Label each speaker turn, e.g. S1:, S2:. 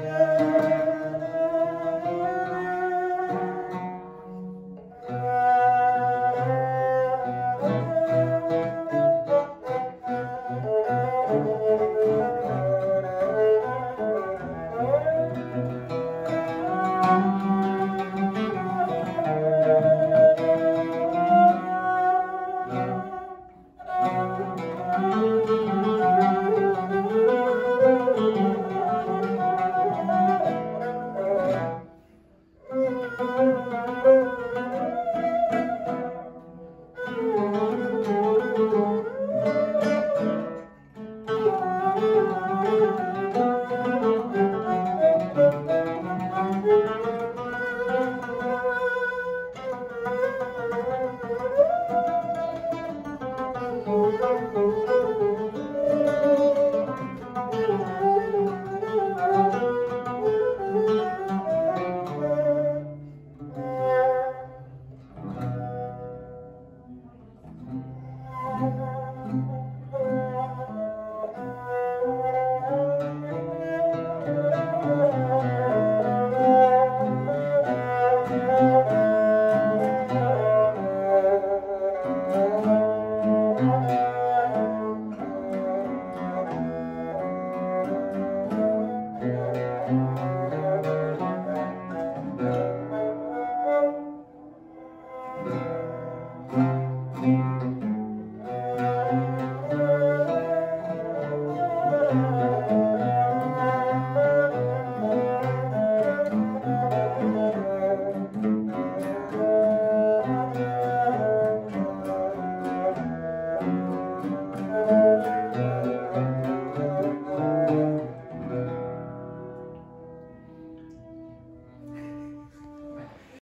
S1: Yeah.